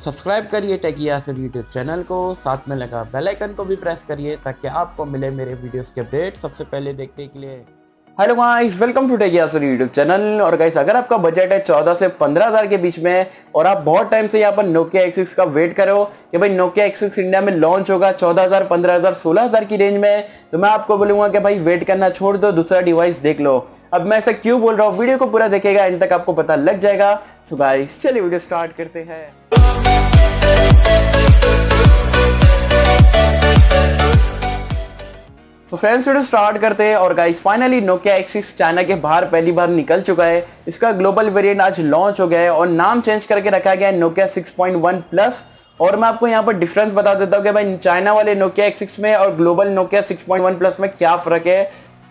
Subscribe करिए टेकिया YouTube channel को। साथ में लगा बेल आइकन को भी प्रेस करिए ताकि आपको मिले मेरे वीडियोस के अपडेट सबसे पहले देखने के लिए। Hello guys welcome to tech YouTube channel. और गाइस अगर आपका बजट है 14 से 15,000 के बीच में और आप बहुत टाइम से यहाँ पर नोकिया एक्सिक्स का वेट कर कि भाई नोकिया एक्सिक्स इंडिया में लॉन्च होगा 14,000 15,000 16,000 की रेंज में तो मैं आपको बोलूँगा कि भाई वेट करना छोड़ दो दूसरा डिवाइस देख लो। अब मैं ऐसा क्यों बोल रहा हूँ? वीडियो को पूरा देखेगा एंड तक आपको पता लग जाएगा। सो गाइस चलिए वीडियो स्टार्ट करते हैं। तो फ्रेंड्स वीडियो स्टार्ट करते हैं और guys finally Nokia X six China के बाहर पहली बार निकल चुका है। इसका ग्लोबल वेरिएंट आज लॉन्च हो गया है और नाम चेंज करके रखा गया है नोकिया 6.1 प्लस और मैं आपको यहाँ पर डिफरेंस बता देता हूँ कि भाई चाइना वाले नोकिया एक्सिक्स में और ग्लोबल नोकिया 6.1 प्लस में क्या फ़र्क है।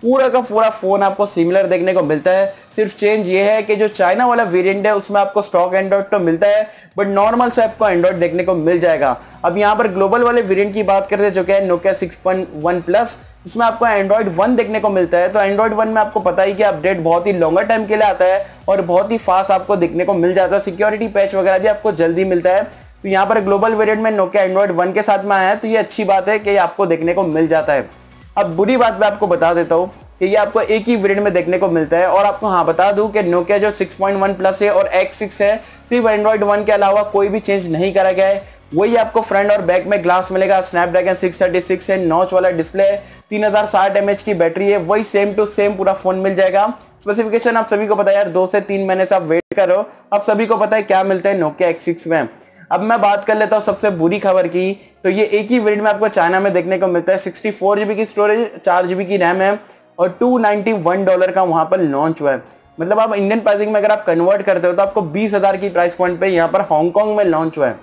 पूरा का पूरा फ़ोन आपको सिमिलर देखने को मिलता है। सिर्फ़ चेंज ये है कि जो चाइना वाला वेरिएंट है, उसमें आपको स्टॉक एंड्रॉइड तो मिलता है बट नॉर्मल से आपको एंड्रॉइड देखने को मिल जाएगा। अब यहाँ पर ग्लोबल वाले वेरिएंट की बात करते हैं, जो कि है नोकिया 6.1 प्लस उसमें आपको एंड्रॉइड वन देखने को मिलता है। तो एंड्रॉइड वन में आपको पता ही कि अपडेट बहुत ही लॉन्गर टाइम के लिए आता है और बहुत ही फास्ट आपको देखने को मिल जाता है। सिक्योरिटी पैच वगैरह भी आपको जल्दी मिलता है। तो यहाँ पर ग्लोबल वेरिएंट में नोकिया एंड्रॉइड वन के साथ में आया है तो ये अच्छी बात है कि आपको देखने को मिल जाता है। अब बुरी बात मैं आपको बता देता हूँ कि ये आपको एक ही वेरिएंट में देखने को मिलता है और आपको हाँ बता दूँ कि नोकिया जो 6.1 प्लस है और X6 है, सिर्फ़ एंड्रॉइड वन के अलावा कोई भी चेंज नहीं करा गया है। वही आपको फ्रंट और बैक में ग्लास मिलेगा स्नैपड्रैगन 636 है नॉच वाला डिस्प्ले है, तीन हज़ार साठ एमएच की बैटरी है, वही सेम टू सेम पूरा फ़ोन मिल जाएगा। स्पेसिफिकेशन आप सभी को पता है यार, दो से तीन महीने से आप वेट करो आप सभी को पता है क्या मिलता है नोकिया एक्स में। अब मैं बात कर लेता हूँ सबसे बुरी खबर की। तो ये एक ही वेरियंट में आपको चाइना में देखने को मिलता है। सिक्सटी फोर की स्टोरेज चार जीबी की रैम है और 291 डॉलर का वहाँ पर लॉन्च हुआ है। मतलब आप इंडियन प्राइसिंग में अगर आप कन्वर्ट करते हो तो आपको बीस हज़ार की प्राइस पॉइंट पे यहाँ पर हांगकांग में लॉन्च हुआ है।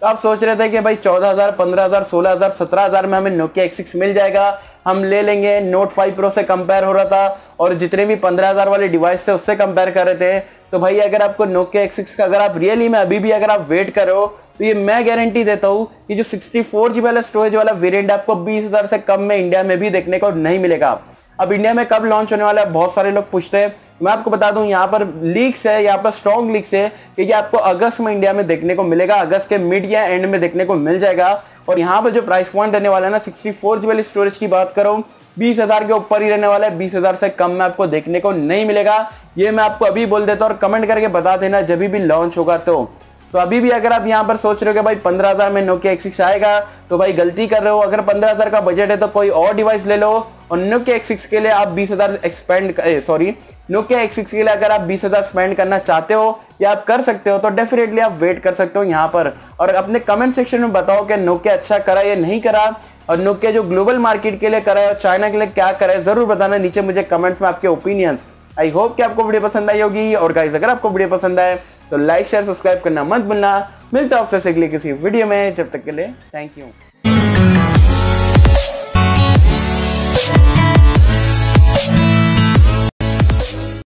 तो आप सोच रहे थे कि भाई चौदह हज़ार, पंद्रह हज़ार, सोलह हज़ार, सत्रह हज़ार में हमें नोकिया एक्सिक्स मिल जाएगा। हम ले लेंगे। नोट फाइव प्रो से कंपेयर हो रहा था और जितने भी पंद्रह हज़ार वाले डिवाइस थे, उससे कंपेयर कर रहे थे। तो भाई अगर आपको नोकिया एक्सिक्स का, अगर आप रियली में अभी भी अगर आप वेट करो तो ये मैं गारंटी देता हूँ कि जो सिक्सटी फोर जी वाला स्टोरेज वाला वेरियंट आपको बीस हज़ार से कम में इंडिया में भी देखने को नहीं मिलेगा। अब इंडिया में कब लॉन्च होने वाला है, बहुत सारे लोग पूछते हैं। मैं आपको बता दूँ, यहाँ पर लीक्स है, यहाँ पर स्ट्रॉन्ग लीक्स है कि ये आपको अगस्त में इंडिया में देखने को मिलेगा, अगस्त के मिड या एंड में देखने को मिल जाएगा। और यहाँ पर जो प्राइस पॉइंट रहने वाला है ना सिक्सटी फोर वाली स्टोरेज की बात करो, बीस हज़ार के ऊपर ही रहने वाला है, बीस हज़ार से कम में आपको देखने को नहीं मिलेगा। ये मैं आपको अभी बोल देता हूँ और कमेंट करके बता देना, जब भी लॉन्च होगा तो। तो अभी भी अगर आप यहाँ पर सोच रहे हो कि भाई पंद्रह हज़ार में नोकिया एक्सिक्स आएगा तो भाई गलती कर रहे हो। अगर पंद्रह हज़ार का बजट है तो कोई और डिवाइस ले लो। और नोकिया एक्सिक्स के लिए आप बीस हज़ार एक्सपेंड सॉरी नोकिया एक्सिक्स के लिए अगर आप बीस हज़ार स्पेंड करना चाहते हो या आप कर सकते हो तो डेफिनेटली आप वेट कर सकते हो यहाँ पर। और अपने कमेंट सेक्शन में बताओ कि नोकिया अच्छा करा या नहीं करा, और नोकिया जो ग्लोबल मार्केट के लिए करा है और चाइना के लिए क्या करा है, ज़रूर बताना। नीचे मुझे कमेंट्स में आपके ओपिनियंस आई होप कि आपको वीडियो पसंद आई होगी, और गाइस अगर आपको वीडियो पसंद आए तो लाइक शेयर सब्सक्राइब करना मत भूलना। मिलता है आपसे अगले किसी वीडियो में। जब तक के लिए थैंक यू